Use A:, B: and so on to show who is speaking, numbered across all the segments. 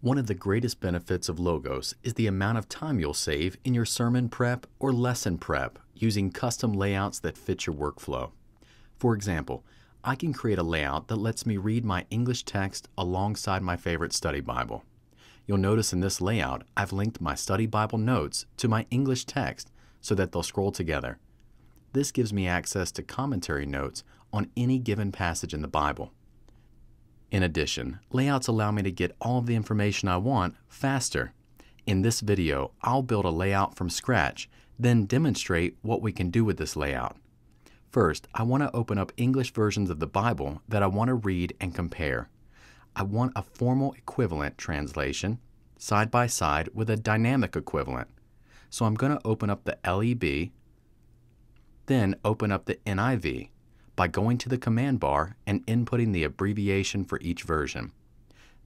A: One of the greatest benefits of Logos is the amount of time you'll save in your sermon prep or lesson prep using custom layouts that fit your workflow. For example, I can create a layout that lets me read my English text alongside my favorite study Bible. You'll notice in this layout, I've linked my study Bible notes to my English text so that they'll scroll together. This gives me access to commentary notes on any given passage in the Bible. In addition, layouts allow me to get all of the information I want faster. In this video, I'll build a layout from scratch, then demonstrate what we can do with this layout. First, I want to open up English versions of the Bible that I want to read and compare. I want a formal equivalent translation side by side with a dynamic equivalent. So I'm going to open up the LEB, then open up the NIV by going to the command bar and inputting the abbreviation for each version.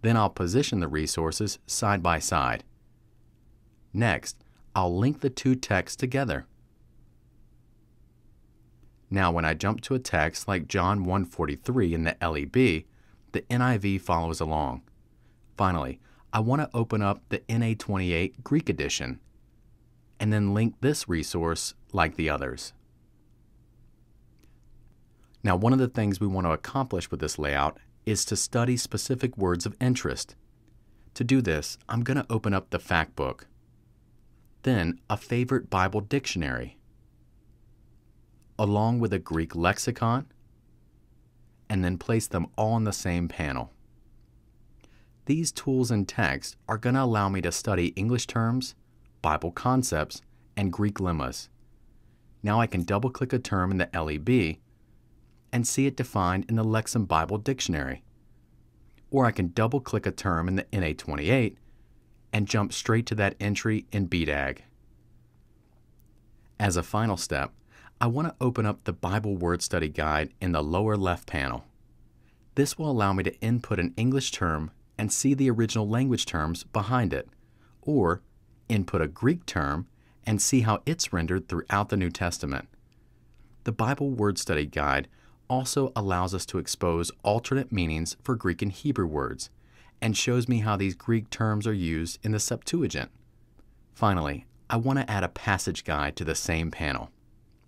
A: Then I'll position the resources side by side. Next, I'll link the two texts together. Now when I jump to a text like John 1:43 in the LEB, the NIV follows along. Finally, I want to open up the NA28 Greek edition and then link this resource like the others. Now, one of the things we want to accomplish with this layout is to study specific words of interest. To do this, I'm going to open up the fact book, then a favorite Bible dictionary, along with a Greek lexicon, and then place them all in the same panel. These tools and text are going to allow me to study English terms, Bible concepts, and Greek lemmas. Now I can double click a term in the LEB and see it defined in the Lexham Bible Dictionary. Or I can double click a term in the NA28 and jump straight to that entry in BDAG. As a final step, I want to open up the Bible Word Study Guide in the lower left panel. This will allow me to input an English term and see the original language terms behind it, or input a Greek term and see how it's rendered throughout the New Testament. The Bible Word Study Guide also allows us to expose alternate meanings for Greek and Hebrew words and shows me how these Greek terms are used in the Septuagint. Finally, I want to add a passage guide to the same panel.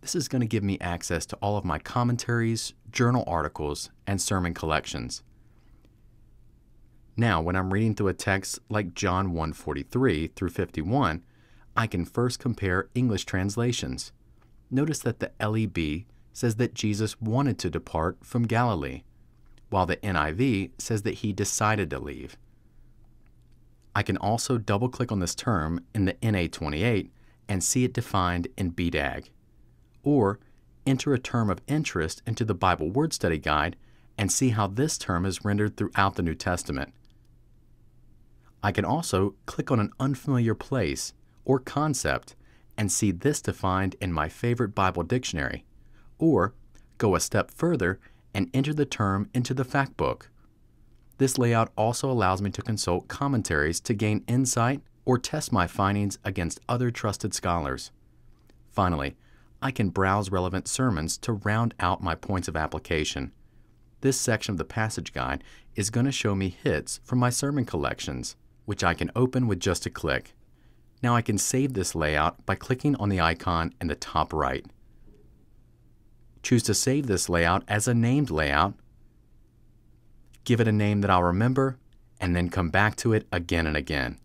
A: This is going to give me access to all of my commentaries, journal articles, and sermon collections. Now, when I'm reading through a text like John 1:43 through 51, I can first compare English translations. Notice that the LEB says that Jesus wanted to depart from Galilee, while the NIV says that he decided to leave. I can also double click on this term in the NA28 and see it defined in BDAG, or enter a term of interest into the Bible Word Study Guide and see how this term is rendered throughout the New Testament. I can also click on an unfamiliar place or concept and see this defined in my favorite Bible dictionary or go a step further and enter the term into the factbook. This layout also allows me to consult commentaries to gain insight or test my findings against other trusted scholars. Finally, I can browse relevant sermons to round out my points of application. This section of the passage guide is going to show me hits from my sermon collections, which I can open with just a click. Now I can save this layout by clicking on the icon in the top right choose to save this layout as a named layout, give it a name that I'll remember, and then come back to it again and again.